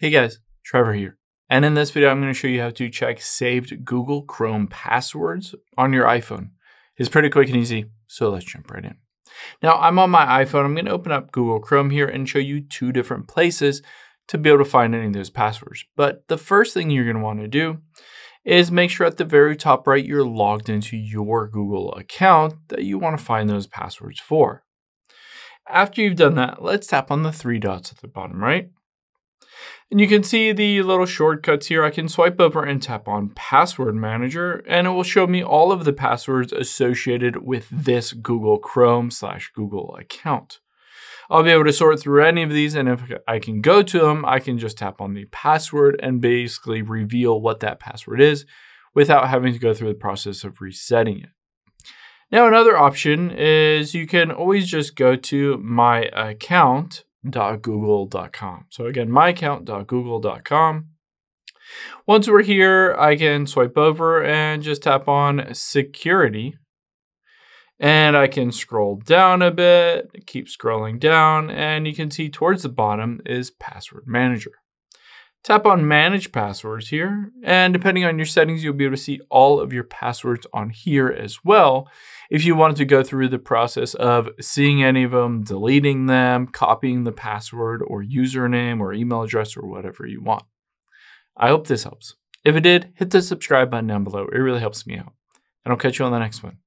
Hey guys, Trevor here. And in this video, I'm going to show you how to check saved Google Chrome passwords on your iPhone. It's pretty quick and easy, so let's jump right in. Now, I'm on my iPhone. I'm going to open up Google Chrome here and show you two different places to be able to find any of those passwords. But the first thing you're going to want to do is make sure at the very top right, you're logged into your Google account that you want to find those passwords for. After you've done that, let's tap on the three dots at the bottom right and you can see the little shortcuts here. I can swipe over and tap on Password Manager, and it will show me all of the passwords associated with this Google Chrome slash Google account. I'll be able to sort through any of these, and if I can go to them, I can just tap on the password and basically reveal what that password is without having to go through the process of resetting it. Now, another option is you can always just go to my account google.com. So again, myaccount.google.com. Once we're here, I can swipe over and just tap on security. And I can scroll down a bit, keep scrolling down, and you can see towards the bottom is password manager. Tap on manage passwords here, and depending on your settings, you'll be able to see all of your passwords on here as well. If you wanted to go through the process of seeing any of them, deleting them, copying the password or username or email address or whatever you want. I hope this helps. If it did, hit the subscribe button down below. It really helps me out. And I'll catch you on the next one.